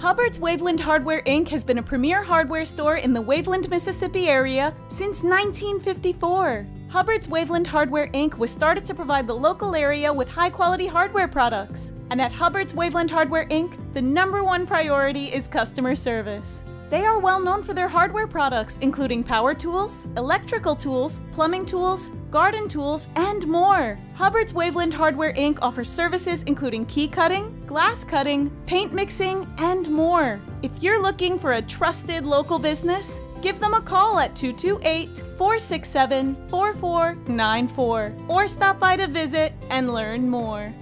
Hubbard's Waveland Hardware Inc. has been a premier hardware store in the Waveland, Mississippi area since 1954. Hubbard's Waveland Hardware Inc. was started to provide the local area with high quality hardware products. And at Hubbard's Waveland Hardware Inc., the number one priority is customer service. They are well known for their hardware products, including power tools, electrical tools, plumbing tools, garden tools, and more. Hubbard's Waveland Hardware Inc. offers services including key cutting, glass cutting, paint mixing, and more. If you're looking for a trusted local business, give them a call at 228 467 4494 or stop by to visit and learn more.